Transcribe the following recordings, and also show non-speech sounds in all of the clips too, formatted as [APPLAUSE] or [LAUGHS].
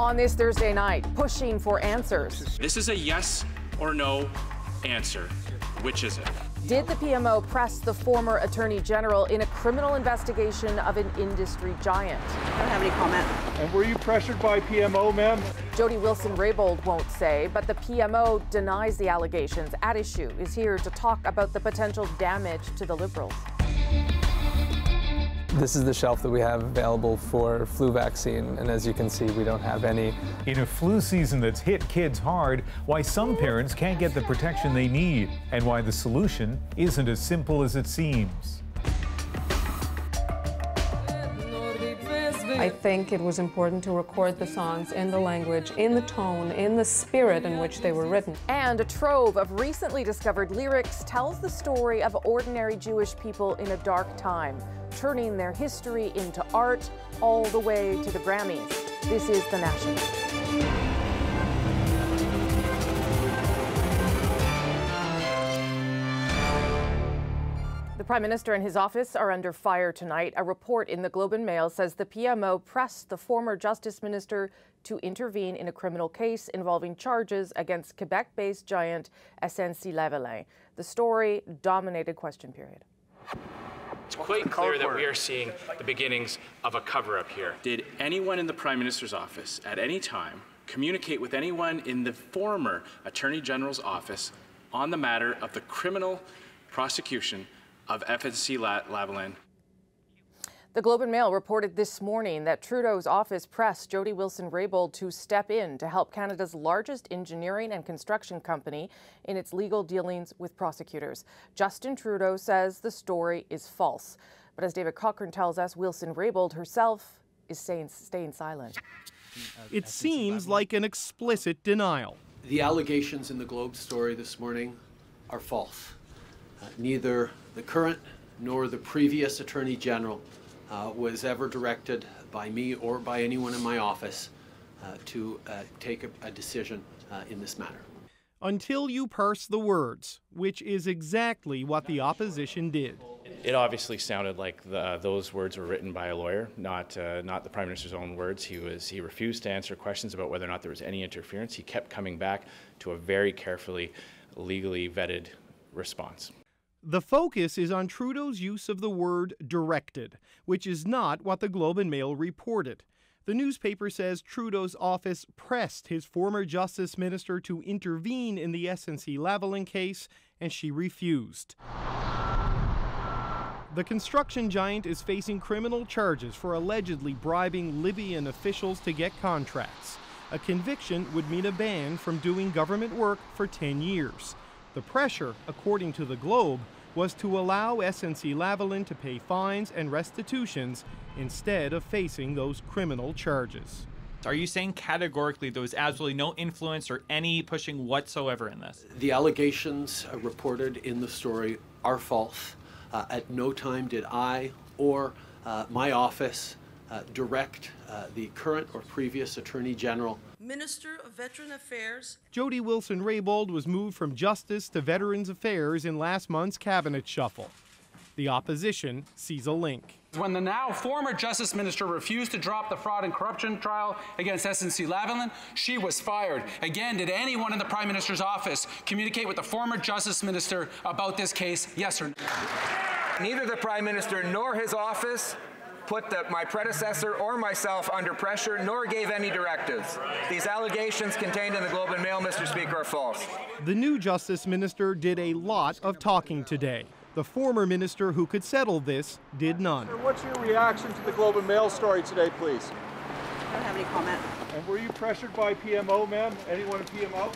On this Thursday night, pushing for answers. This is a yes or no answer. Which is it? Did the PMO press the former Attorney General in a criminal investigation of an industry giant? I don't have any comment. And were you pressured by PMO, ma'am? Jody Wilson-Raybould won't say, but the PMO denies the allegations. At issue is here to talk about the potential damage to the Liberals. This is the shelf that we have available for flu vaccine, and as you can see, we don't have any. In a flu season that's hit kids hard, why some parents can't get the protection they need, and why the solution isn't as simple as it seems. I think it was important to record the songs in the language, in the tone, in the spirit in which they were written. And a trove of recently discovered lyrics tells the story of ordinary Jewish people in a dark time, turning their history into art all the way to the Grammys. This is The National. The Prime Minister and his office are under fire tonight. A report in the Globe and Mail says the PMO pressed the former Justice Minister to intervene in a criminal case involving charges against Quebec based giant SNC Lavalin. The story dominated question period. It's quite clear that we are seeing the beginnings of a cover up here. Did anyone in the Prime Minister's office at any time communicate with anyone in the former Attorney General's office on the matter of the criminal prosecution of SNC Lavalin. The Globe and Mail reported this morning that Trudeau's office pressed Jody Wilson-Raybould to step in to help Canada's largest engineering and construction company in its legal dealings with prosecutors. Justin Trudeau says the story is false. But as David Cochrane tells us, Wilson-Raybould herself is saying, staying silent. It seems like an explicit denial. The allegations in the Globe story this morning are false. Uh, neither the current nor the previous Attorney General uh, was ever directed by me or by anyone in my office uh, to uh, take a, a decision uh, in this matter. Until you parse the words, which is exactly what the opposition did. It obviously sounded like the, those words were written by a lawyer, not uh, not the prime minister's own words. He was he refused to answer questions about whether or not there was any interference. He kept coming back to a very carefully, legally vetted response. The focus is on Trudeau's use of the word directed, which is not what the Globe and Mail reported. The newspaper says Trudeau's office pressed his former justice minister to intervene in the SNC Lavalin case, and she refused. The construction giant is facing criminal charges for allegedly bribing Libyan officials to get contracts. A conviction would mean a ban from doing government work for 10 years. The pressure, according to the Globe, was to allow SNC Lavalin to pay fines and restitutions instead of facing those criminal charges. Are you saying categorically there was absolutely no influence or any pushing whatsoever in this? The allegations uh, reported in the story are false. Uh, at no time did I or uh, my office uh, direct uh, the current or previous Attorney General. Minister of Veteran Affairs. Jody Wilson Raybould was moved from Justice to Veterans Affairs in last month's cabinet shuffle. The opposition sees a link. When the now former Justice Minister refused to drop the fraud and corruption trial against SNC Lavalin, she was fired. Again, did anyone in the Prime Minister's office communicate with the former Justice Minister about this case? Yes or no? Neither the Prime Minister nor his office put the, my predecessor or myself under pressure, nor gave any directives. These allegations contained in the Globe and Mail, Mr. Speaker, are false. The new Justice Minister did a lot of talking today. The former minister who could settle this did none. What's your reaction to the Globe and Mail story today, please? I don't have any comment. And were you pressured by PMO, ma'am? Anyone in PMO?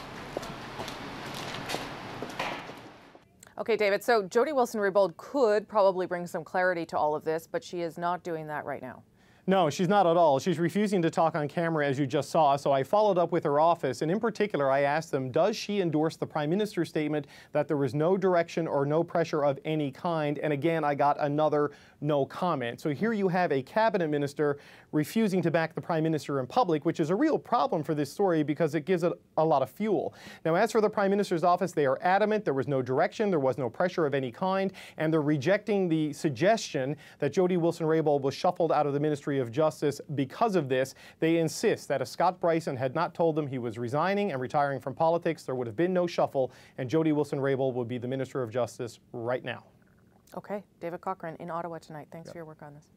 Okay, David. So Jody Wilson-Raybould could probably bring some clarity to all of this, but she is not doing that right now. No, she's not at all. She's refusing to talk on camera, as you just saw. So I followed up with her office, and in particular, I asked them, does she endorse the Prime Minister's statement that there was no direction or no pressure of any kind? And again, I got another no comment. So here you have a cabinet minister refusing to back the Prime Minister in public, which is a real problem for this story because it gives it a lot of fuel. Now, as for the Prime Minister's office, they are adamant there was no direction, there was no pressure of any kind, and they're rejecting the suggestion that Jody Wilson-Raybould was shuffled out of the ministry of Justice because of this. They insist that if Scott Brison had not told them he was resigning and retiring from politics, there would have been no shuffle, and Jody Wilson-Raybould would be the Minister of Justice right now. Okay, David Cochrane in Ottawa tonight. Thanks yep. for your work on this.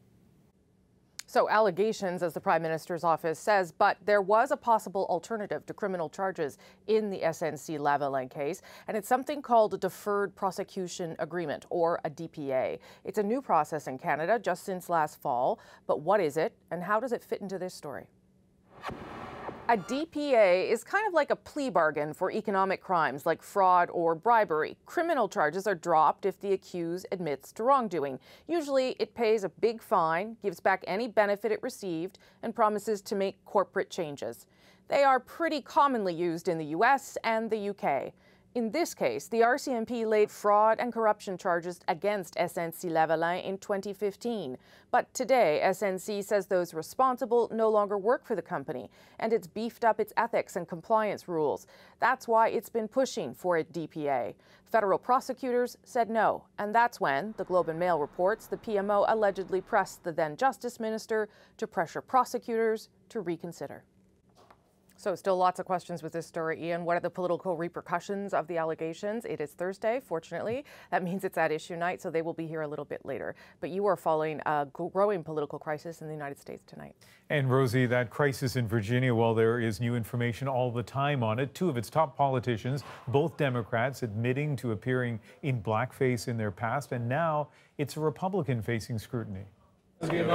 So, allegations, as the Prime Minister's office says, but there was a possible alternative to criminal charges in the SNC Lavalin case, and it's something called a Deferred Prosecution Agreement, or a DPA. It's a new process in Canada just since last fall, but what is it, and how does it fit into this story? A DPA is kind of like a plea bargain for economic crimes like fraud or bribery. Criminal charges are dropped if the accused admits to wrongdoing. Usually, it pays a big fine, gives back any benefit it received, and promises to make corporate changes. They are pretty commonly used in the US and the UK. In this case, the RCMP laid fraud and corruption charges against SNC Lavalin in 2015. But today, SNC says those responsible no longer work for the company, and it's beefed up its ethics and compliance rules. That's why it's been pushing for a DPA. Federal prosecutors said no, and that's when, the Globe and Mail reports, the PMO allegedly pressed the then Justice Minister to pressure prosecutors to reconsider. So, still lots of questions with this story, Ian. What are the political repercussions of the allegations? It is Thursday, fortunately. That [LAUGHS] means it's at issue night, so they will be here a little bit later. But you are following a growing political crisis in the United States tonight. And Rosie, that crisis in Virginia, well, there is new information all the time on it. Two of its top politicians, both Democrats, admitting to appearing in blackface in their past, and now it's a Republican facing scrutiny. Anything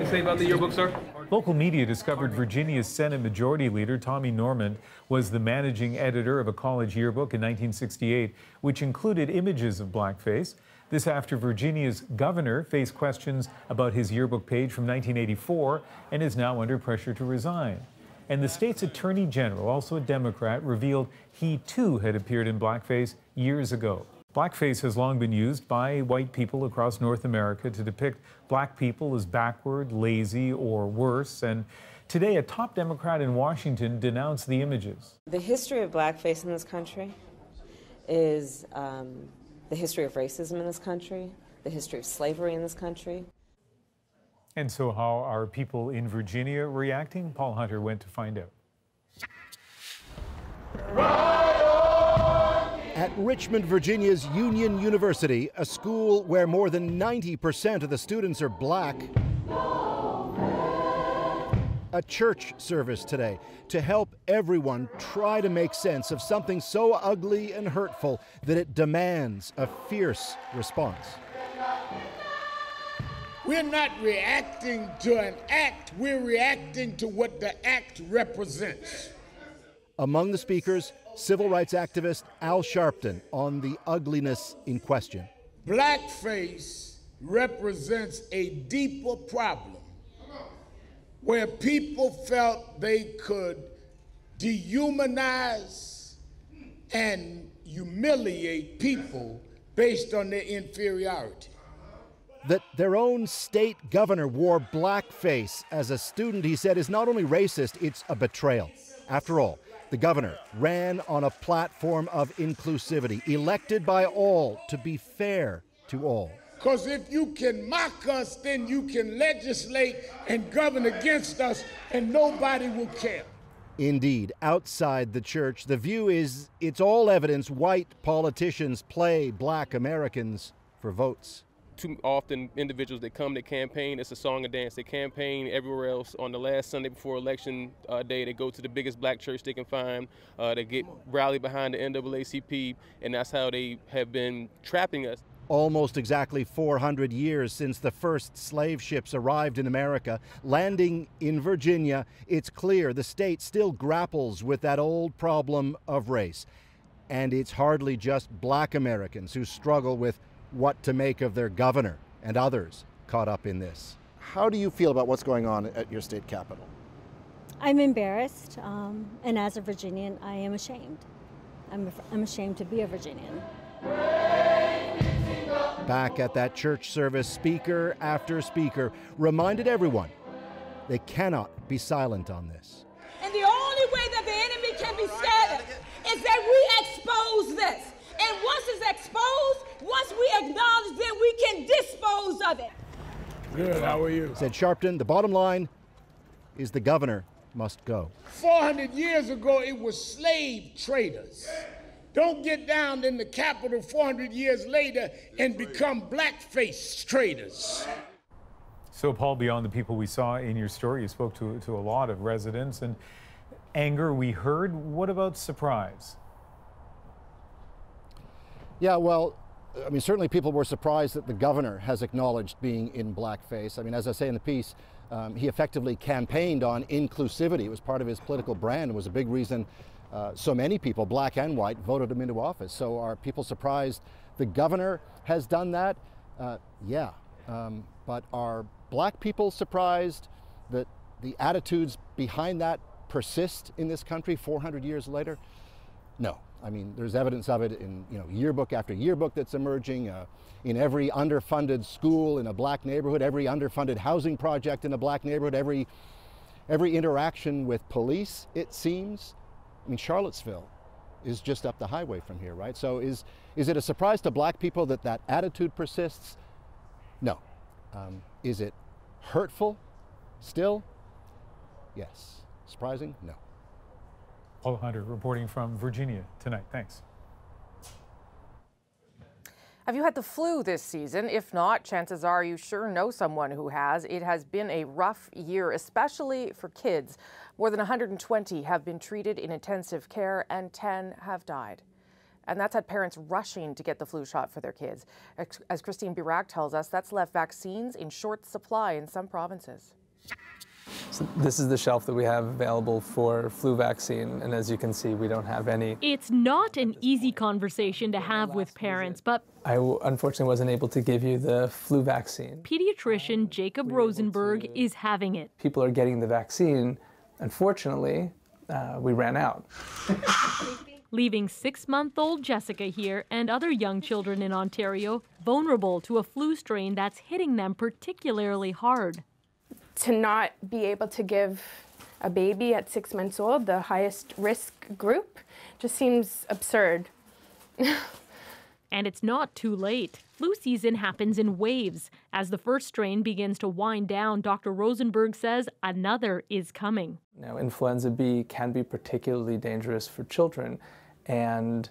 to say about the yearbook, sir? Local media discovered Virginia's Senate Majority Leader Tommy Norment was the managing editor of a college yearbook in 1968, which included images of blackface. This after Virginia's governor faced questions about his yearbook page from 1984 and is now under pressure to resign. And the state's attorney general, also a Democrat, revealed he too had appeared in blackface years ago. Blackface has long been used by white people across North America to depict black people as backward, lazy, or worse. And today, a top Democrat in Washington denounced the images. The history of blackface in this country is um, the history of racism in this country, the history of slavery in this country. And so, how are people in Virginia reacting? Paul Hunter went to find out. At Richmond, Virginia's Union University, a school where more than 90% of the students are black, a church service today to help everyone try to make sense of something so ugly and hurtful that it demands a fierce response. We're not reacting to an act, we're reacting to what the act represents. Among the speakers, civil rights activist Al Sharpton on the ugliness in question. Blackface represents a deeper problem where people felt they could dehumanize and humiliate people based on their inferiority. That their own state governor wore blackface as a student, he said, is not only racist, it's a betrayal. After all, the governor ran on a platform of inclusivity, elected by all to be fair to all. Because if you can mock us, then you can legislate and govern against us, and nobody will care. Indeed, outside the church, the view is it's all evidence white politicians play black Americans for votes too often individuals that come to campaign, it's a song and dance. They campaign everywhere else on the last Sunday before election uh, day. They go to the biggest black church they can find. Uh, they get rallied behind the NAACP, and that's how they have been trapping us. Almost exactly 400 years since the first slave ships arrived in America, landing in Virginia, it's clear the state still grapples with that old problem of race. And it's hardly just black Americans who struggle with what to make of their governor and others caught up in this. How do you feel about what's going on at your state capital? I'm embarrassed, um, and as a Virginian, I am ashamed. I'm, I'm ashamed to be a Virginian. Back at that church service, speaker after speaker reminded everyone they cannot be silent on this. And the only way that the enemy can be scattered is that we expose this. And once it's exposed, once we acknowledge, then we can dispose of it. Good, how are you? Said Sharpton, the bottom line is the governor must go. 400 years ago, it was slave traders. Don't get down in the Capitol 400 years later and become blackface traders. So, Paul, beyond the people we saw in your story, you spoke to, to a lot of residents and anger we heard. What about surprise? Yeah, well, I mean, certainly people were surprised that the governor has acknowledged being in blackface. I mean, as I say in the piece, um, he effectively campaigned on inclusivity. It was part of his political brand. It was a big reason uh, so many people, black and white, voted him into office. So are people surprised the governor has done that? Uh, yeah. Um, but are black people surprised that the attitudes behind that persist in this country 400 years later? No. I mean, there's evidence of it in you know yearbook after yearbook that's emerging, uh, in every underfunded school in a black neighborhood, every underfunded housing project in a black neighborhood, every every interaction with police. It seems. I mean, Charlottesville is just up the highway from here, right? So is is it a surprise to black people that that attitude persists? No. Um, is it hurtful? Still? Yes. Surprising? No. Paul Hunter reporting from Virginia tonight. Thanks. Have you had the flu this season? If not, chances are you sure know someone who has. It has been a rough year, especially for kids. More than 120 have been treated in intensive care and 10 have died. And that's had parents rushing to get the flu shot for their kids. As Christine Birak tells us, that's left vaccines in short supply in some provinces. So this is the shelf that we have available for flu vaccine, and as you can see, we don't have any. It's not an easy conversation to have with parents, but I unfortunately wasn't able to give you the flu vaccine. Pediatrician Jacob Rosenberg is having it. People are getting the vaccine. Unfortunately, uh, we ran out. leaving six month old Jessica here and other young children in Ontario vulnerable to a flu strain that's hitting them particularly hard to not be able to give a baby at six months old, the highest risk group, just seems absurd. [LAUGHS] and it's not too late. Flu season happens in waves. As the first strain begins to wind down, Dr. Rosenberg says another is coming. Now, influenza B can be particularly dangerous for children, and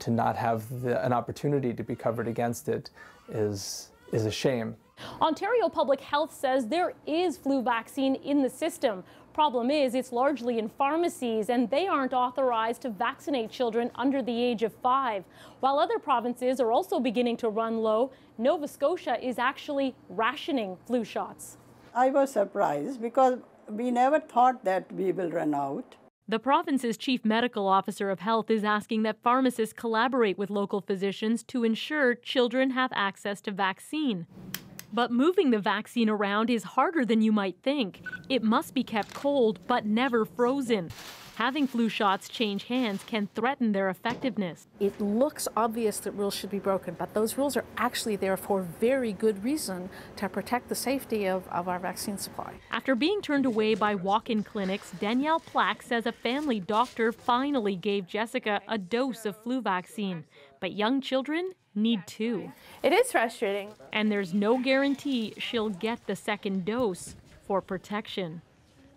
to not have the, an opportunity to be covered against it is, is a shame. Ontario Public Health says there is flu vaccine in the system. Problem is, it's largely in pharmacies, and they aren't authorized to vaccinate children under the age of five. While other provinces are also beginning to run low, Nova Scotia is actually rationing flu shots. I was surprised because we never thought that we will run out. The province's chief medical officer of health is asking that pharmacists collaborate with local physicians to ensure children have access to vaccine. But moving the vaccine around is harder than you might think. It must be kept cold, but never frozen. Having flu shots change hands can threaten their effectiveness. It looks obvious that rules should be broken, but those rules are actually there for very good reason to protect the safety of, of our vaccine supply. After being turned away by walk in clinics, Danielle Plack says a family doctor finally gave Jessica a dose of flu vaccine. But young children need two. It is frustrating. And there's no guarantee she'll get the second dose for protection.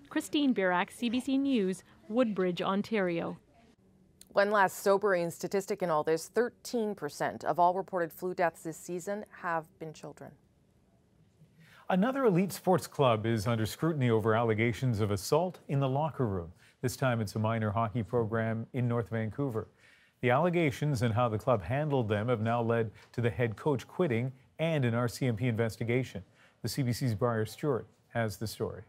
Christine Birak, CBC News, Woodbridge, Ontario. One last sobering statistic in all this 13% of all reported flu deaths this season have been children. Another elite sports club is under scrutiny over allegations of assault in the locker room. This time it's a minor hockey program in North Vancouver. The allegations and how the club handled them have now led to the head coach quitting and an RCMP investigation. The CBC's Briar Stewart has the story.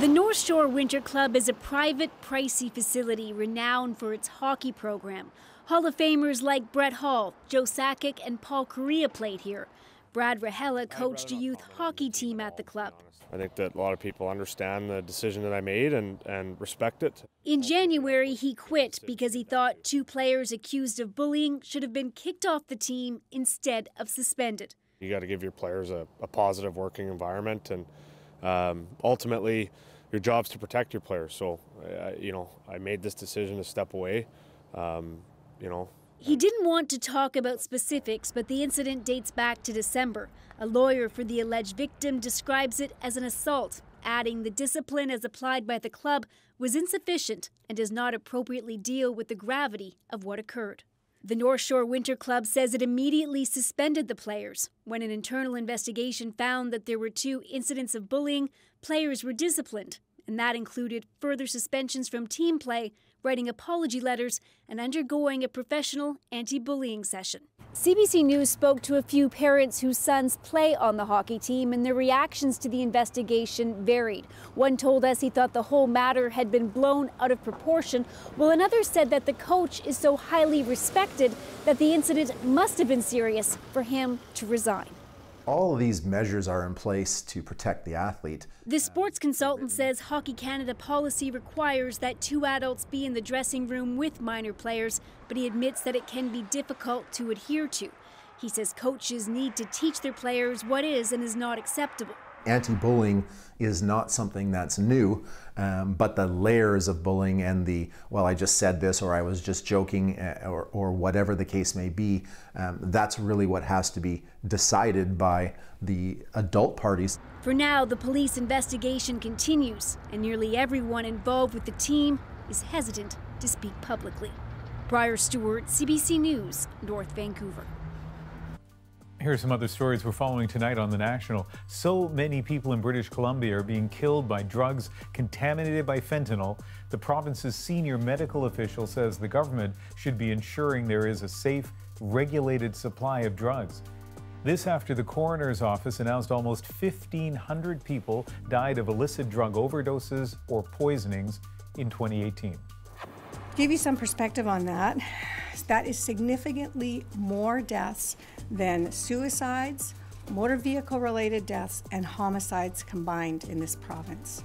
The North Shore Winter Club is a private, pricey facility renowned for its hockey program. Hall of Famers like Brett Hull, Joe Sakic, and Paul Kariya played here. Brad Rahela coached a youth hockey team at the club. I think that a lot of people understand the decision that I made and, and respect it. In January, he quit because he thought two players accused of bullying should have been kicked off the team instead of suspended. You got to give your players a, a, positive working environment, and um, ultimately, your job's to protect your players. So, uh, you know, I made this decision to step away. Um, you know, He didn't want to talk about specifics, but the incident dates back to December. A lawyer for the alleged victim describes it as an assault, adding the discipline as applied by the club was insufficient and does not appropriately deal with the gravity of what occurred. The North Shore Winter Club says it immediately suspended the players. When an internal investigation found that there were two incidents of bullying, players were disciplined, and that included further suspensions from team play writing apology letters, and undergoing a professional anti bullying session. CBC News spoke to a few parents whose sons play on the hockey team, and their reactions to the investigation varied. One told us he thought the whole matter had been blown out of proportion, while another said that the coach is so highly respected that the incident must have been serious for him to resign. All of these measures are in place to protect the athlete. The sports consultant says Hockey Canada policy requires that two adults be in the dressing room with minor players, but he admits that it can be difficult to adhere to. He says coaches need to teach their players what is and is not acceptable anti-bullying is not something that's new, um, but the layers of bullying and the, well, I just said this or I was just joking uh, or, or whatever the case may be, um, that's really what has to be decided by the adult parties. For now, the police investigation continues, and nearly everyone involved with the team is hesitant to speak publicly. Briar Stewart, CBC News, North Vancouver. Here are some other stories we're following tonight on The National. So many people in British Columbia are being killed by drugs contaminated by fentanyl. The province's senior medical official says the government should be ensuring there is a safe, regulated supply of drugs. This after the coroner's office announced almost 1,500 people died of illicit drug overdoses or poisonings in 2018. Give you some perspective on that. That is significantly more deaths than suicides, motor vehicle related deaths, and homicides combined in this province.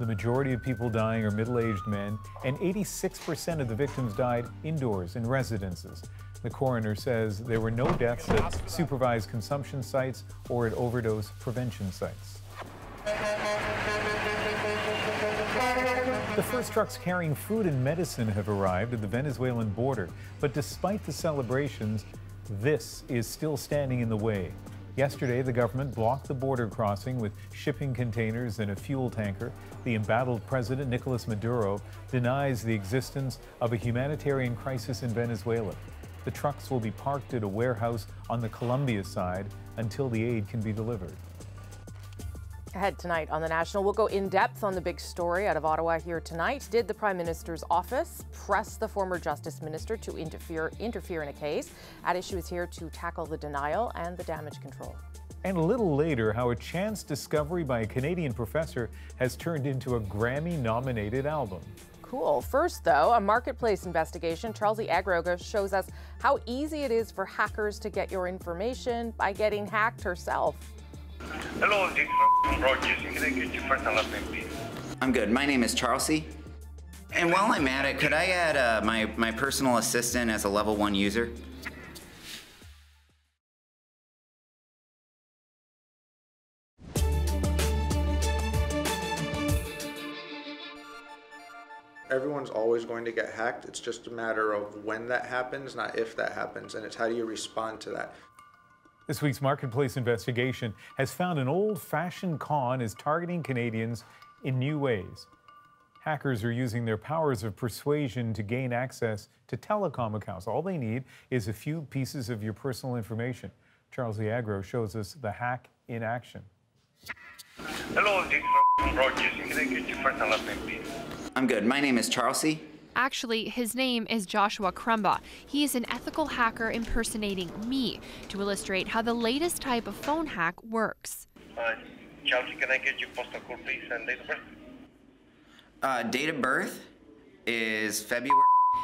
The majority of people dying are middle aged men, and 86% of the victims died indoors in residences. The coroner says there were no deaths at supervised consumption sites or at overdose prevention sites. The first trucks carrying food and medicine have arrived at the Venezuelan border, but despite the celebrations, this is still standing in the way. Yesterday, the government blocked the border crossing with shipping containers and a fuel tanker. The embattled president, Nicolas Maduro, denies the existence of a humanitarian crisis in Venezuela. The trucks will be parked at a warehouse on the Colombia side until the aid can be delivered. Ahead tonight on The National, we'll go in depth on the big story out of Ottawa here tonight. Did the Prime Minister's office press the former Justice Minister to interfere, interfere in a case? At issue is here to tackle the denial and the damage control. And a little later, how a chance discovery by a Canadian professor has turned into a Grammy nominated album. Cool. First, though, a marketplace investigation. Charles E. Agroga shows us how easy it is for hackers to get your information by getting hacked herself. Hello, this is Rogers. Can I get your first and last name, please? I'm good. My name is Charlsie And while I'm at it, could I add uh, my, my personal assistant as a level one user? Everyone's always going to get hacked. It's just a matter of when that happens, not if that happens. And it's how do you respond to that. This week's Marketplace investigation has found an old fashioned con is targeting Canadians in new ways. Hackers are using their powers of persuasion to gain access to telecom accounts. All they need is a few pieces of your personal information. Charlsie Agro shows us the hack in action. Hello, this is Rogers. Can I get your first and last name, please? I'm good. My name is Charlsie Actually, his name is Joshua Crumbaugh. He is an ethical hacker impersonating me to illustrate how the latest type of phone hack works. Uh, Chelsea, can I get your postal code, please, and date of birth? Uh, date of birth is February.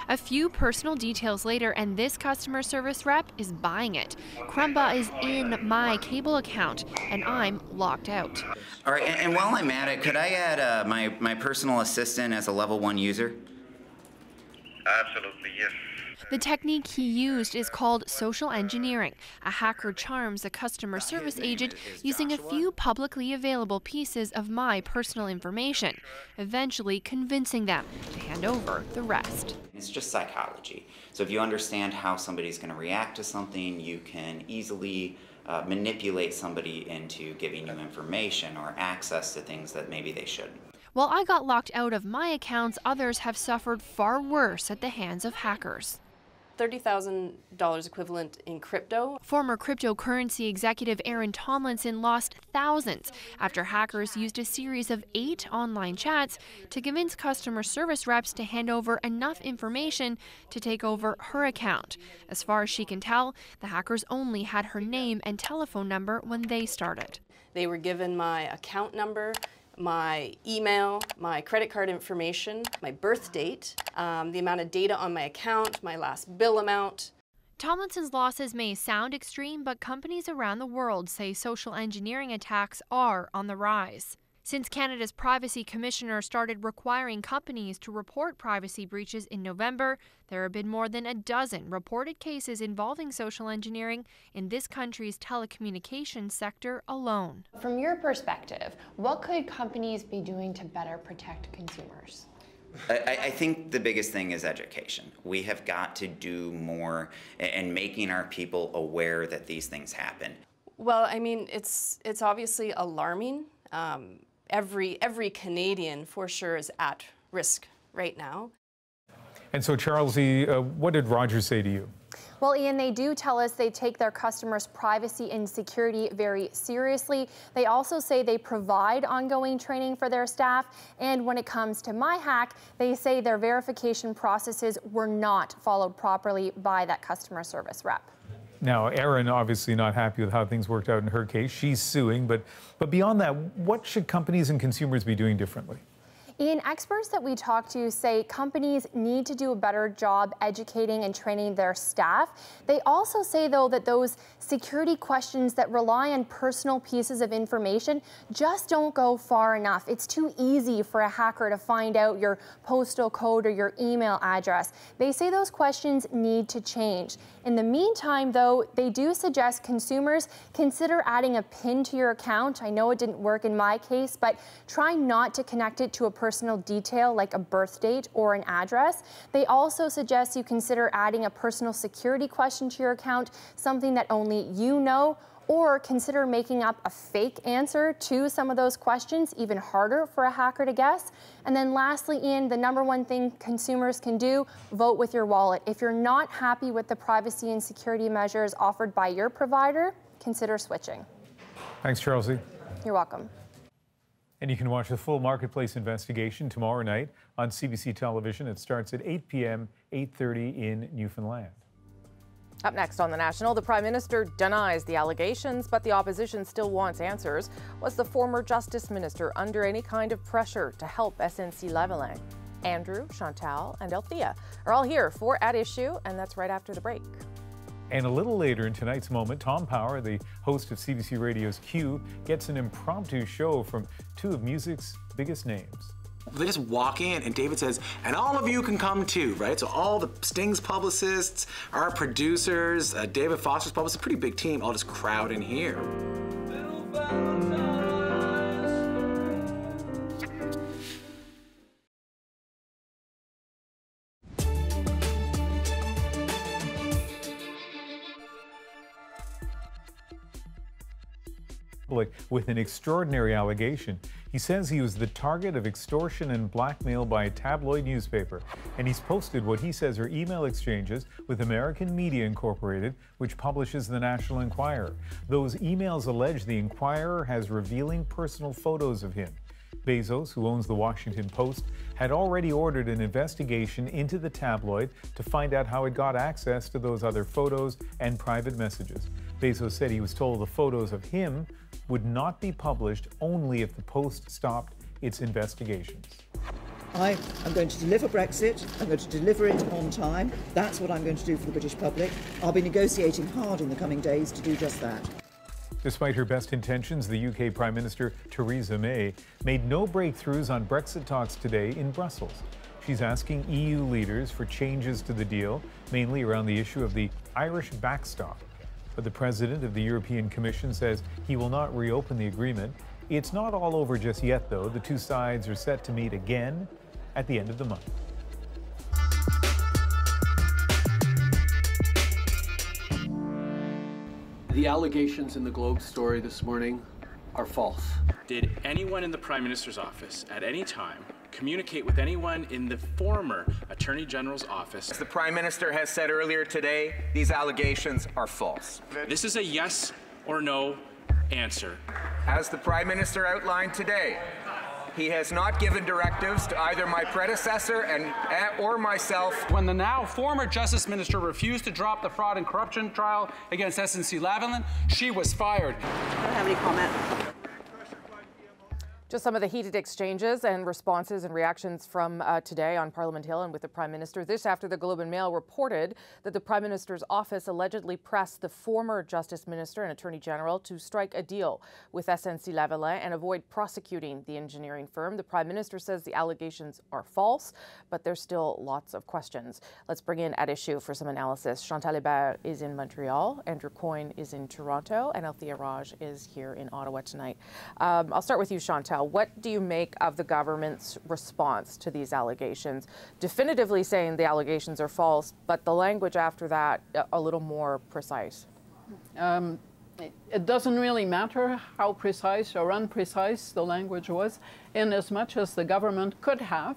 A few personal details later, and this customer service rep is buying it. Crumbaugh is in my cable account, and I'm locked out. All right, and, and while I'm at it, could I add uh, my, my personal assistant as a level one user? Absolutely, yes. The technique he used is called social engineering. A hacker charms a customer service agent using a few publicly available pieces of my personal information, eventually convincing them to hand over the rest. It's just psychology. So if you understand how somebody's going to react to something, you can easily uh, manipulate somebody into giving you information or access to things that maybe they shouldn't. While I got locked out of my accounts, others have suffered far worse at the hands of hackers. $30,000 equivalent in crypto. Former cryptocurrency executive Erin Tomlinson lost thousands after hackers used a series of eight online chats to convince customer service reps to hand over enough information to take over her account. As far as she can tell, the hackers only had her name and telephone number when they started. They were given my account number my email, my credit card information, my birth date, um, the amount of data on my account, my last bill amount. Tomlinson's losses may sound extreme, but companies around the world say social engineering attacks are on the rise. Since Canada's Privacy Commissioner started requiring companies to report privacy breaches in November, there have been more than a dozen reported cases involving social engineering in this country's telecommunications sector alone. From your perspective, what could companies be doing to better protect consumers? I, I, think the biggest thing is education. We have got to do more in making our people aware that these things happen. Well, I mean, it's it's obviously alarming. Um, every, every Canadian for sure is at risk right now. And so, Charlsie, uh, what did Rogers say to you? Well, Ian, they do tell us they take their customers' privacy and security very seriously. They also say they provide ongoing training for their staff. And when it comes to MyHack, they say their verification processes were not followed properly by that customer service rep. Now, Erin obviously not happy with how things worked out in her case. She's suing, but but beyond that, what should companies and consumers be doing differently? Ian, experts that we talk to say companies need to do a better job educating and training their staff. They also say, though, that those security questions that rely on personal pieces of information just don't go far enough. It's too easy for a hacker to find out your postal code or your email address. They say those questions need to change. In the meantime, though, they do suggest consumers consider adding a PIN to your account. I know it didn't work in my case, but try not to connect it to a personal personal detail like a birth date or an address. They also suggest you consider adding a personal security question to your account, something that only you know or consider making up a fake answer to some of those questions, even harder for a hacker to guess. And then lastly, Ian, the number one thing consumers can do, vote with your wallet. If you're not happy with the privacy and security measures offered by your provider, consider switching. Thanks, Charlsie. You're welcome. And you can watch the full Marketplace investigation tomorrow night on CBC television. It starts at 8 p.m., 8.30 in Newfoundland. Up next on The National, the Prime Minister denies the allegations, but the opposition still wants answers. Was the former Justice Minister under any kind of pressure to help SNC Lavalin? Andrew, Chantal, and Althea are all here for At Issue, and that's right after the break. And a little later in tonight's moment, Tom Power, the host of CBC Radio's Q, gets an impromptu show from two of music's biggest names. They just walk in, and David says, and all of you can come too, right? So all the Sting's publicists, our producers, uh, David Foster's publicists, a pretty big team, all just crowd in here. With an extraordinary allegation. He says he was the target of extortion and blackmail by a tabloid newspaper, and he's posted what he says are email exchanges with American Media Incorporated, which publishes the National Enquirer. Those emails allege the Enquirer has revealing personal photos of him. Bezos, who owns the Washington Post, had already ordered an investigation into the tabloid to find out how it got access to those other photos and private messages. Bezos said he was told the photos of him would not be published only if the Post stopped its investigations. I am going to deliver Brexit. I'm going to deliver it on time. That's what I'm going to do for the British public. I'll be negotiating hard in the coming days to do just that. Despite her best intentions, the UK Prime Minister Theresa May made no breakthroughs on Brexit talks today in Brussels. She's asking EU leaders for changes to the deal, mainly around the issue of the Irish backstop. But the president of the European Commission says he will not reopen the agreement. It's not all over just yet, though. The two sides are set to meet again at the end of the month. The allegations in the Globe story this morning are false. Did anyone in the Prime Minister's office at any time communicate with anyone in the former Attorney General's office? As the Prime Minister has said earlier today, these allegations are false. This is a yes or no answer. As the Prime Minister outlined today, he has not given directives to either my predecessor and eh, or myself. When the now former Justice Minister refused to drop the fraud and corruption trial against SNC-Lavalin, she was fired. I don't have any comment. Just some of the heated exchanges and responses and reactions from uh, today on Parliament Hill and with the Prime Minister. This after the Globe and Mail reported that the Prime Minister's office allegedly pressed the former Justice Minister and Attorney General to strike a deal with SNC Lavalin and avoid prosecuting the engineering firm. The Prime Minister says the allegations are false, but there's still lots of questions. Let's bring in at issue for some analysis. Chantal Hébert is in Montreal, Andrew Coyne is in Toronto, and Althea Raj is here in Ottawa tonight. Um, I'll start with you, Chantal. What do you make of the government's response to these allegations? Definitively saying the allegations are false, but the language after that a little more precise. Um, it doesn't really matter how precise or unprecise the language was, in as much as the government could have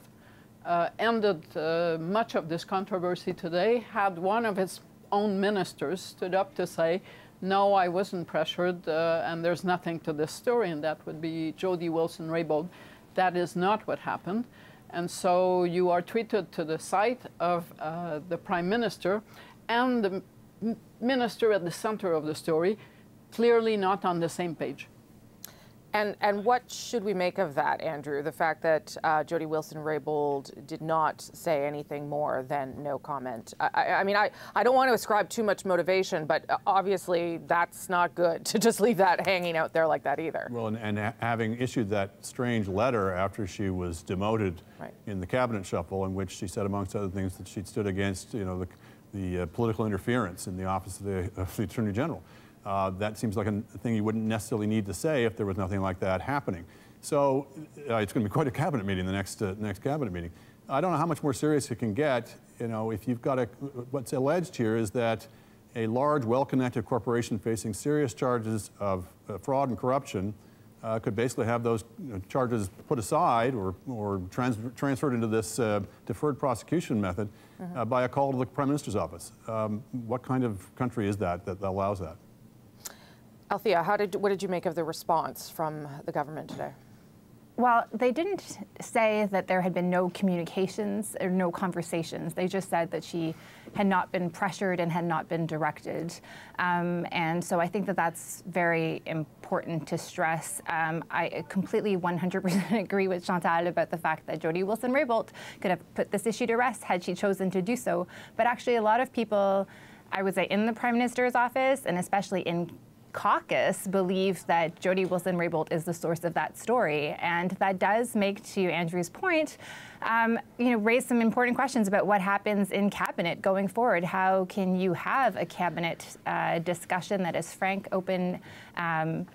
uh, ended uh, much of this controversy today had one of its own ministers stood up to say, no, I wasn't pressured, uh, and there's nothing to this story, and that would be Jody Wilson-Raybould. That is not what happened. And so you are treated to the sight of uh, the Prime Minister and the minister at the center of the story, clearly not on the same page. And, and what should we make of that, Andrew? The fact that uh, Jody Wilson-Raybould did not say anything more than no comment. I, I, mean, I, I don't want to ascribe too much motivation, but uh, obviously that's not good [LAUGHS] to just leave that hanging out there like that either. Well, and, and having issued that strange letter after she was demoted right. in the cabinet shuffle, in which she said, amongst other things, that she'd stood against, you know, the, the uh, political interference in the office of the, of the Attorney General. Uh, that seems like a thing you wouldn't necessarily need to say if there was nothing like that happening. So uh, it's going to be [LAUGHS] quite a cabinet meeting, the next, uh, next cabinet meeting. I don't know how much more serious it can get. You know, if you've got a, what's alleged here is that a large, well-connected corporation facing serious charges of uh, fraud and corruption uh, could basically have those charges put aside or, or trans transferred into this uh, deferred prosecution method mm -hmm. by a call to the Prime Minister's office. Um, what kind of country is that that allows that? Althea, how did, what did you make of the response from the government today? Well, they didn't say that there had been no communications or no conversations. They just said that she had not been pressured and had not been directed. Um, and so I think that that's very important to stress. Um, I completely 100% [LAUGHS] agree with Chantal about the fact that Jody Wilson-Raybould could have put this issue to rest had she chosen to do so. But actually, a lot of people, I would say, in the Prime Minister's office and especially in caucus believe that Jody Wilson-Raybould is the source of that story. And that does make, to Andrew's point, um, you know, raise some important questions about what happens in cabinet going forward. How can you have a cabinet uh, discussion that is frank, open, um,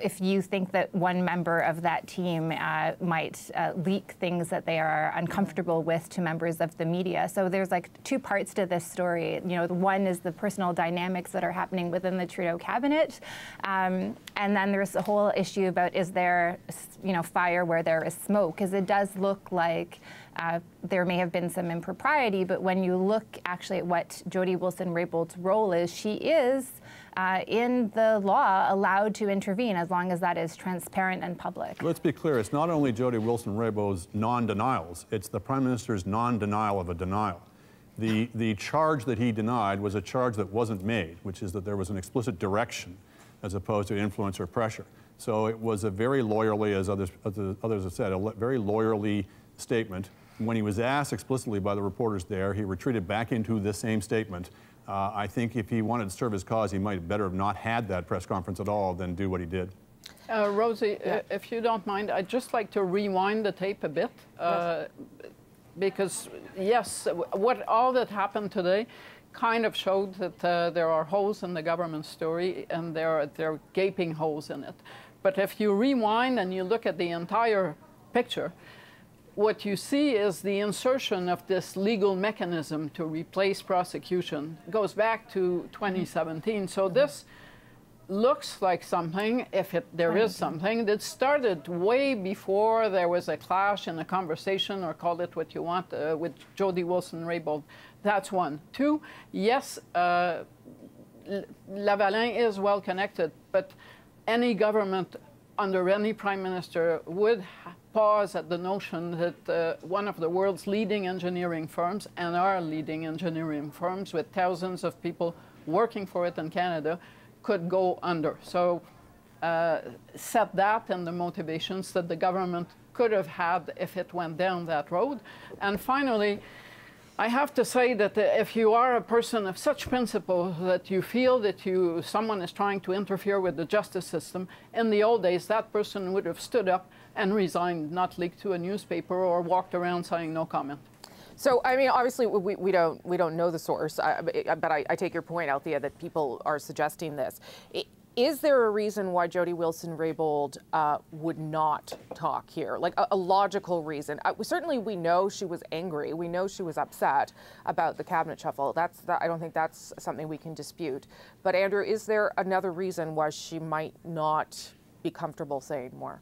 if you think that one member of that team uh, might uh, leak things that they are uncomfortable with to members of the media. So there's like two parts to this story. You know, one is the personal dynamics that are happening within the Trudeau cabinet, um, and then there's the whole issue about is there, you know, fire where there is smoke? Because it does look like. Uh, there may have been some impropriety, but when you look actually at what Jody Wilson-Raybould's role is, she is uh, in the law allowed to intervene as long as that is transparent and public. Let's be clear, it's not only Jody Wilson-Raybould's non-denials, it's the Prime Minister's non-denial of a denial. The, the charge that he denied was a charge that wasn't made, which is that there was an explicit direction as opposed to influence or pressure. So it was a very lawyerly, as others, as others have said, a very lawyerly statement. When he was asked explicitly by the reporters there, he retreated back into this same statement uh, I think if he wanted to serve his cause, he might better have not had that press conference at all than do what he did. Uh, Rosie, yeah. if you don't mind, I'd just like to rewind the tape a bit. Uh, because yes, what all that happened today kind of showed that uh, there are holes in the government story and there are, there are gaping holes in it. But if you rewind and you look at the entire picture, what you see is the insertion of this legal mechanism to replace prosecution it goes back to 2017. So this looks like something, if it, there is something, that started way before there was a clash in a conversation, or call it what you want, uh, with Jody Wilson-Raybould. That's one. Two, yes, uh, Lavalin is well connected, but any government under any prime minister would pause at the notion that uh, one of the world's leading engineering firms and our leading engineering firms with thousands of people working for it in Canada could go under. So uh, set that and the motivations that the government could have had if it went down that road. And finally, I have to say that if you are a person of such principle that you feel that you someone is trying to interfere with the justice system, in the old days that person would have stood up and resigned, not leaked to a newspaper or walked around saying no comment. So, I mean, obviously, we, we don't we don't know the source, uh, but I, I, take your point, Althea, that people are suggesting this. Is there a reason why Jody Wilson-Raybould uh, would not talk here? Like a, a logical reason? Uh, certainly, we know she was angry. We know she was upset about the cabinet shuffle. That's that, I don't think that's something we can dispute. But Andrew, is there another reason why she might not be comfortable saying more?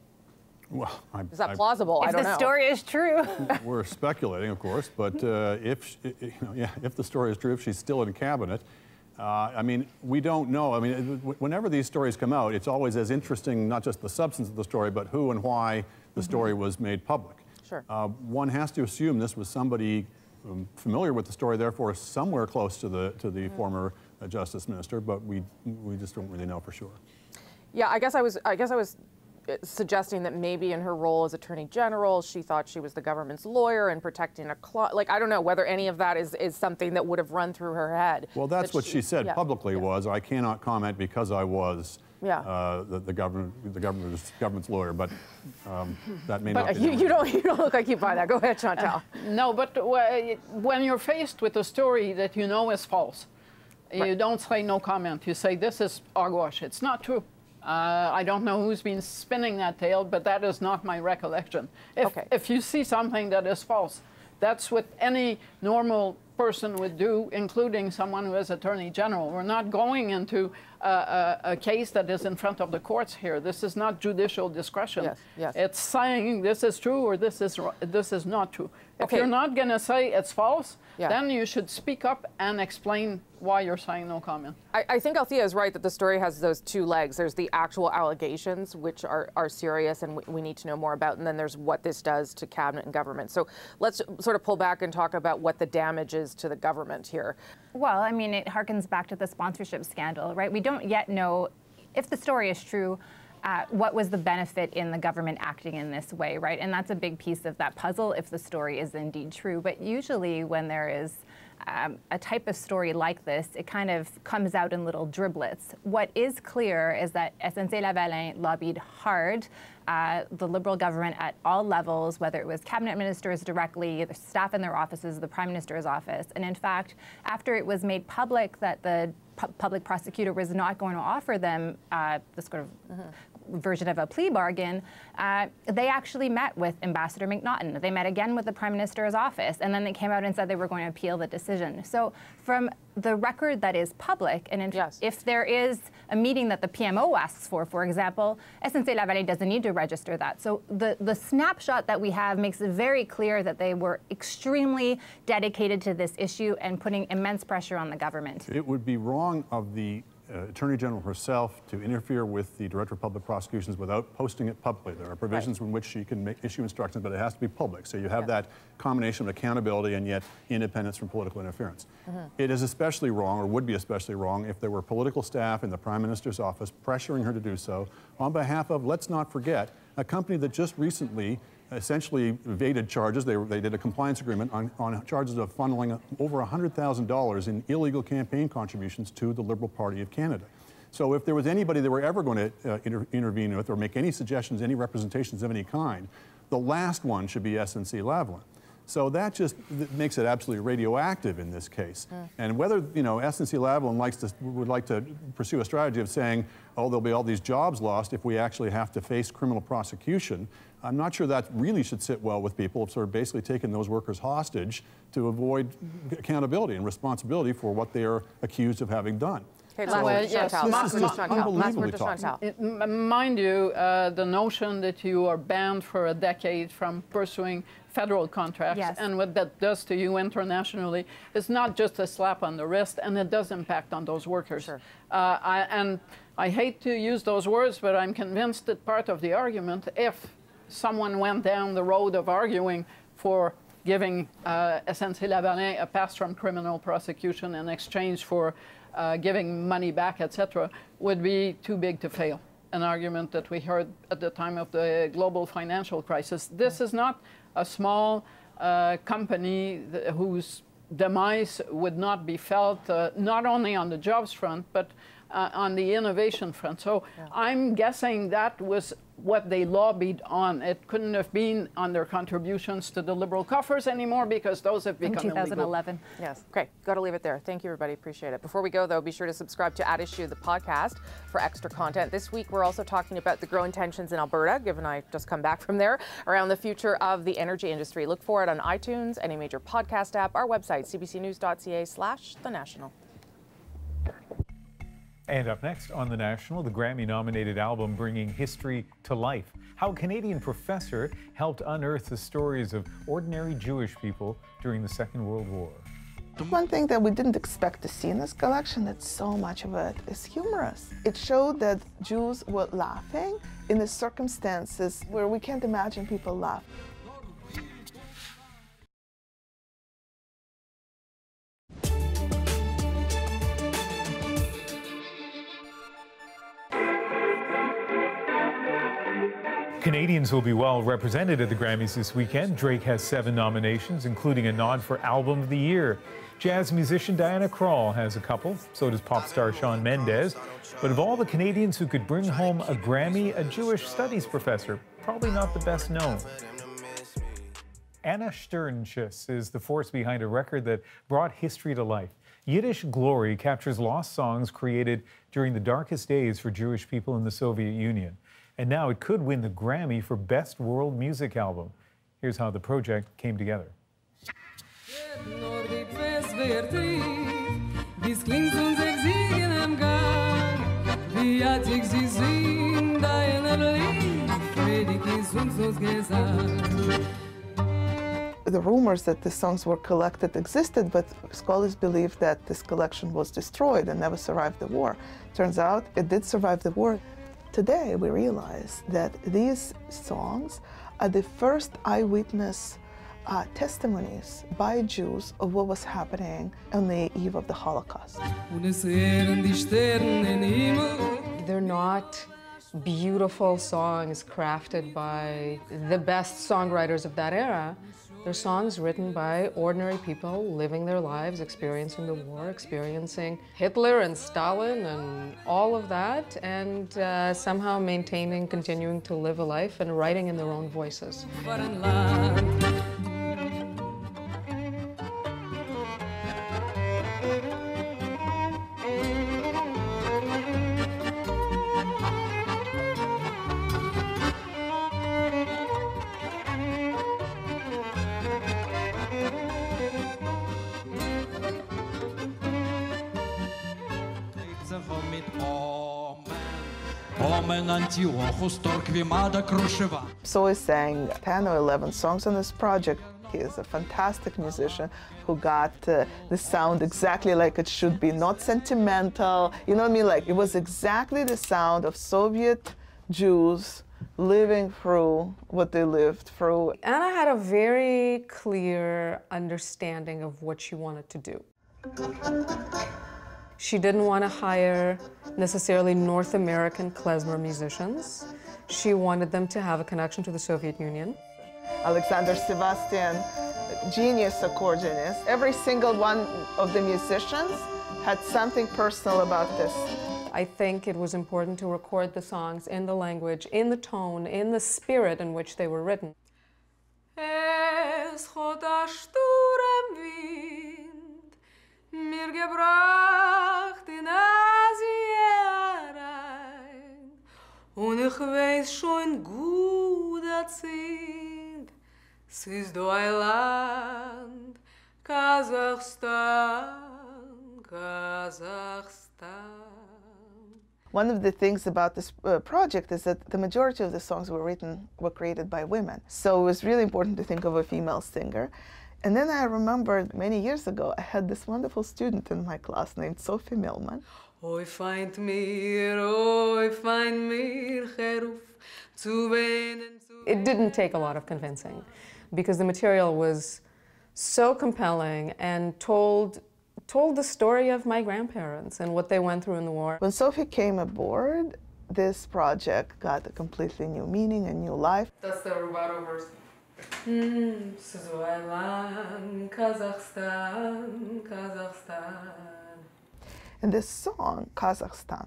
Well, I, is that plausible? If I don't the know. story is true. [LAUGHS] We're speculating, of course, but uh, if you know, yeah, if the story is true, if she's still in cabinet, uh, I mean, we don't know. I mean, whenever these stories come out, it's always as interesting not just the substance of the story, but who and why the Mm-hmm. story was made public. Sure. Uh, one has to assume this was somebody um, familiar with the story, therefore somewhere close to the to the Mm-hmm. former uh, justice minister, but we we just don't really know for sure. Yeah, I guess I was. I guess I was suggesting that maybe in her role as attorney general, she thought she was the government's lawyer and protecting a cl- like I don't know whether any of that is is something that would have run through her head. Well, that's That what she, said yeah. publicly was, I cannot comment because I was Yeah. uh, the, the government the government's, government's lawyer, but um, that may But not be. you, the- you don't you don't look like you buy that. Go ahead, Chantal. No, but wh- when you're faced with a story that you know is false, you don't say no comment. You say, this is hogwash. It's not true. Uh, I don't know who's been spinning that tale, but that is not my recollection. If, if you see something that is false, that's what any normal person would do, including someone who is Attorney General. We're not going into a, a, a case that is in front of the courts here. This is not judicial discretion. Yes, yes. It's saying this is true or this is, this is not true. If Okay. you're not going to say it's false, Yeah. then you should speak up and explain why you're saying no comment. I, I think Althea is right that the story has those two legs. There's the actual allegations, which are, are serious and we, we need to know more about, and then there's what this does to cabinet and government. So let's sort of pull back and talk about what the damage is to the government here. Well, I mean, it harkens back to the sponsorship scandal, right? We don't yet know if the story is true. Uh, what was the benefit in the government acting in this way, right? And that's a big piece of that puzzle if the story is indeed true. But usually, when there is um, a type of story like this, it kind of comes out in little driblets. What is clear is that SNC Lavalin lobbied hard. Uh, the Liberal government at all levels, whether it was cabinet ministers directly, the staff in their offices, the prime minister's office. And in fact, after it was made public that the pu- public prosecutor was not going to offer them uh, this sort of version of a plea bargain, uh, they actually met with Ambassador McNaughton. They met again with the Prime Minister's office, and then they came out and said they were going to appeal the decision. So, from the record that is public, and in, if there is a meeting that the PMO asks for, for example, SNC Lavalin doesn't need to register that. So, the, the snapshot that we have makes it very clear that they were extremely dedicated to this issue and putting immense pressure on the government. It would be wrong of the uh, Attorney General herself to interfere with the Director of Public Prosecutions without posting it publicly. There are provisions in which she can make, issue instructions, but it has to be public. So you have that combination of accountability and yet independence from political interference. It is especially wrong, or would be especially wrong, if there were political staff in the Prime Minister's office pressuring her to do so on behalf of, let's not forget, a company that just recently essentially evaded charges. They, were- they did a compliance agreement on, on charges of funneling over $100,000 in illegal campaign contributions to the Liberal Party of Canada. So if there was anybody they were ever going to uh, inter- intervene with or make any suggestions, any representations of any kind, the last one should be SNC Lavalin. So that just makes it absolutely radioactive in this case. Mm. And whether, you know, SNC-Lavalin likes to, would like to pursue a strategy of saying, oh, there'll be all these jobs lost if we actually have to face criminal prosecution, I'm not sure that really should sit well with people, of sort of basically taking those workers hostage to avoid accountability and responsibility for what they are accused of having done. Okay, so, well, yes, last word, Mind you, uh, the notion that you are banned for a decade from pursuing federal contracts yes. and what that does to you internationally is not just a slap on the wrist, and it does impact on those workers. Sure. Uh, I, and I hate to use those words, but I'm convinced that part of the argument, if someone went down the road of arguing for giving uh, SNC-Lavalin a pass from criminal prosecution in exchange for uh, giving money back, etc., would be too big to fail. An argument that we heard at the time of the global financial crisis. This is not a small uh, company whose demise would not be felt uh, not only on the jobs front, but uh, on the innovation front. So yeah. I'm guessing that was what they lobbied on. It couldn't have been on their contributions to the liberal coffers anymore because those have become In 2011. Illegal. Yes. Okay. Got to leave it there. Thank you, everybody. Appreciate it. Before we go, though, be sure to subscribe to At Issue, the podcast, for extra content. This week, we're also talking about the growing tensions in Alberta, given I just come back from there, around the future of the energy industry. Look for it on iTunes, any major podcast app, our website, cbcnews.ca slash the national. And up next on The National, the Grammy nominated album Bringing History to Life. How a Canadian professor helped unearth the stories of ordinary Jewish people during the Second World War. One thing that we didn't expect to see in this collection that so much of it is humorous. It showed that Jews were laughing in the circumstances where we can't imagine people laugh. Canadians will be well represented at the Grammys this weekend. Drake has seven nominations, including a nod for Album of the Year. Jazz musician Diana Krall has a couple, so does pop star Shawn Mendes. But of all the Canadians who could bring home a Grammy, a Jewish studies professor, probably not the best known. Anna Shternshis is the force behind a record that brought history to life. Yiddish Glory captures lost songs created during the darkest days for Jewish people in the Soviet Union and now it could win the Grammy for Best World Music Album. Here's how the project came together. The rumors that the songs were collected existed, but scholars believe that this collection was destroyed and never survived the war. Turns out it did survive the war. Today, we realize that these songs are the first eyewitness uh, testimonies by Jews of what was happening on the eve of the Holocaust. They're not beautiful songs crafted by the best songwriters of that era. They're songs written by ordinary people living their lives, experiencing the war, experiencing Hitler and Stalin and all of that, and uh, somehow maintaining, continuing to live a life and writing in their own voices. So he sang 10 or 11 songs on this project. He is a fantastic musician who got uh, the sound exactly like it should be, not sentimental. You know what I mean? Like it was exactly the sound of Soviet Jews living through what they lived through. Anna had a very clear understanding of what she wanted to do. She didn't want to hire necessarily North American klezmer musicians. She wanted them to have a connection to the Soviet Union. Alexander Sevastian, genius accordionist. Every single one of the musicians had something personal about this. I think it was important to record the songs in the language, in the tone, in the spirit in which they were written. Mir gebracht in Asien und ich weiß schon gut, dass sind es ist do ein Land One of the things about this uh, project is that the majority of the songs were written, were created by women. So it was really important to think of a female singer. And then I remembered many years ago, I had this wonderful student in my class named Sophie Milman. Oi find mir, oi find mir, Geruf, zu weinen, zu It didn't take a lot of convincing because the material was so compelling and told told the story of my grandparents and what they went through in the war. When Sophie came aboard, this project got a completely new meaning, a new life. That's the rubato verse. Mm, Suzuelan, Kazakhstan, Kazakhstan. And this song, Kazakhstan,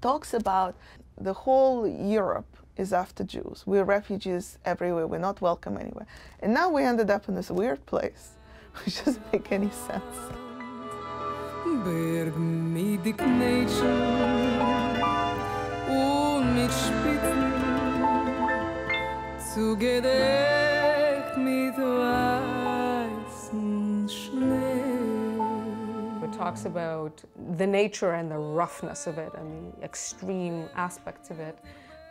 talks about the whole Europe is after Jews. We're refugees everywhere. We're not welcome anywhere. And now we ended up in this weird place, [LAUGHS] which doesn't make any sense. Berg mit Knätschen und mit weißen Schnee. It talks about the nature and the roughness of it and the extreme aspects of it.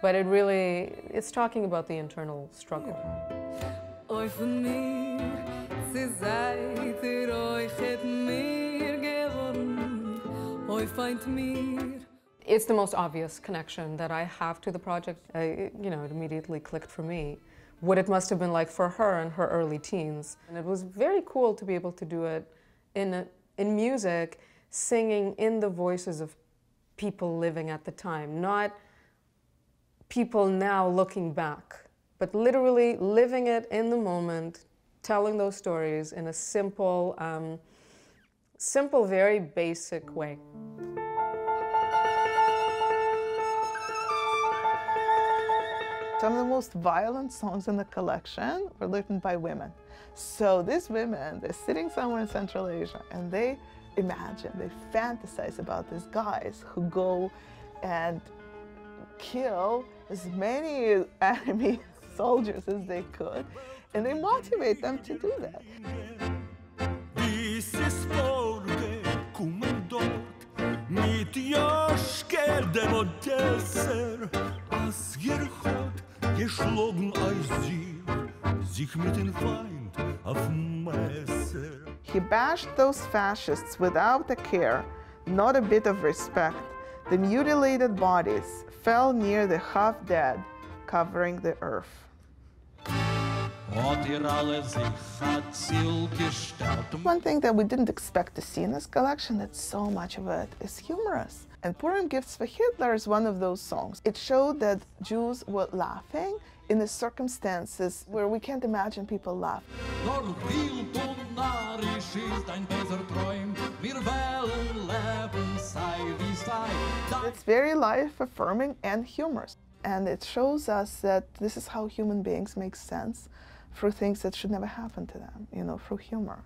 But it really, it's talking about the internal struggle. Oi von mir, sie seid ihr euch et mir geworden. Oi feind mir. It's the most obvious connection that I have to the project. I, you know, it immediately clicked for me what it must have been like for her in her early teens. And it was very cool to be able to do it in, in music, singing in the voices of people living at the time, not people now looking back, but literally living it in the moment, telling those stories in a simple, um, simple, very basic way. Some of the most violent songs in the collection were written by women. So these women, they're sitting somewhere in Central Asia and they imagine, they fantasize about these guys who go and kill as many [LAUGHS] enemy soldiers as they could, and they motivate them to do that. Geschlagen als sie, sich mit dem Feind auf Messer. He bashed those fascists without a care, not a bit of respect. The mutilated bodies fell near the half dead, covering the earth. One thing that we didn't expect to see in this collection that so much of it is humorous. And Purim Gifts for Hitler is one of those songs. It showed that Jews were laughing in the circumstances where we can't imagine people laugh. It's very life affirming and humorous. And it shows us that this is how human beings make sense through things that should never happen to them, you know, through humor.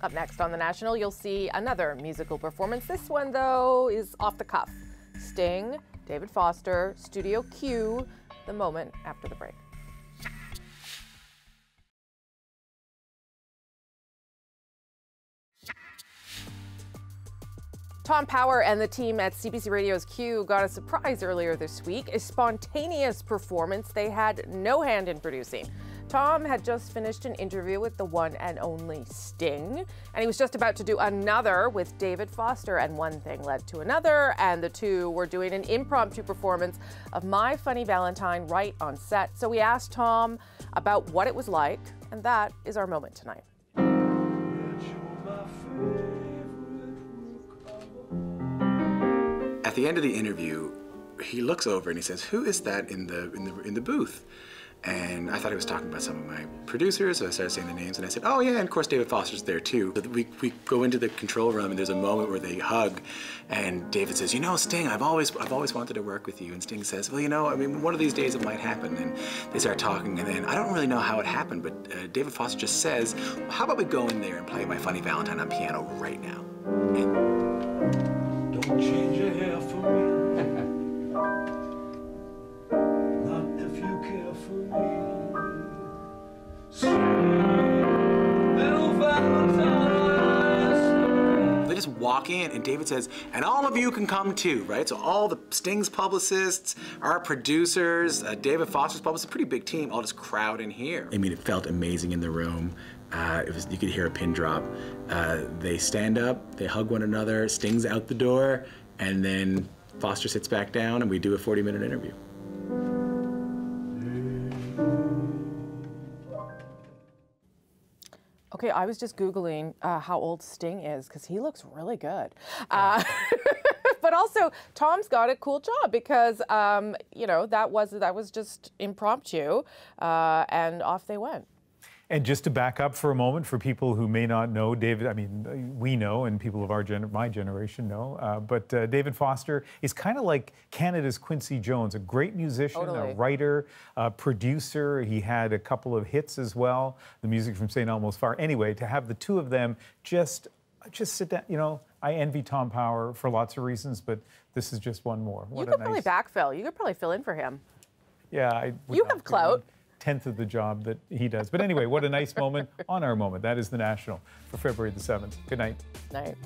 Up next on The National, you'll see another musical performance. This one, though, is off the cuff. Sting, David Foster, Studio Q, the moment after the break. Tom Power and the team at CBC Radio's Q got a surprise earlier this week, a spontaneous performance they had no hand in producing. Tom had just finished an interview with the one and only Sting, and he was just about to do another with David Foster, and one thing led to another, and the two were doing an impromptu performance of My Funny Valentine right on set. So we asked Tom about what it was like, and that is our moment tonight. At the end of the interview, he looks over and he says, "Who is that in the in the in the booth?" And I thought he was talking about some of my producers, so I started saying the names, and I said, oh yeah, and of course David Foster's there too. We, we go into the control room, and there's a moment where they hug, and David says, you know, Sting, I've always, I've always wanted to work with you. And Sting says, well, you know, I mean, one of these days it might happen. And they start talking, and then I don't really know how it happened, but uh, David Foster just says, well, how about we go in there and play My Funny Valentine on piano right now? And Don't change your hair for me. They just walk in, and David says, and all of you can come too, right? So all the Sting's publicists, our producers, uh, David Foster's publicist, a pretty big team, all just crowd in here. I mean, it felt amazing in the room. Uh, it was, you could hear a pin drop. Uh, they stand up, they hug one another, Sting's out the door, and then Foster sits back down, and we do a 40-minute interview. Okay, I was just Googling uh, how old Sting is because he looks really good. Uh, [LAUGHS] but also, Tom's got a cool job because, um, you know, that was, that was just impromptu uh, and off they went. And just to back up for a moment, for people who may not know David, I mean, we know, and people of our gener- my generation know, uh, but uh, David Foster is kind of like Canada's Quincy Jones, a great musician, Totally. a writer, a producer. He had a couple of hits as well. The music from St. Elmo's Fire. Anyway, to have the two of them just just sit down, you know. I envy Tom Power for lots of reasons, but this is just one more. What you could nice, probably backfill. You could probably fill in for him. yeah, I You have clout. Tenth of the job that he does. But anyway, what a nice moment on our moment. That is the National for February the 7th. Good night. Night.